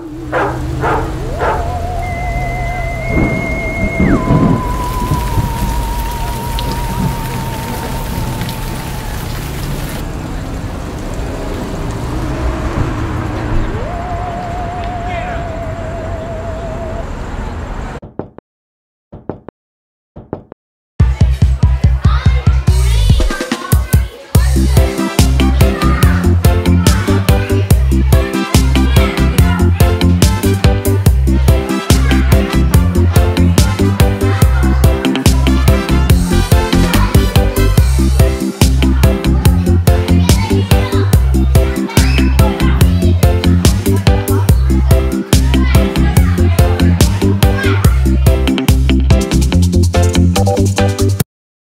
Come.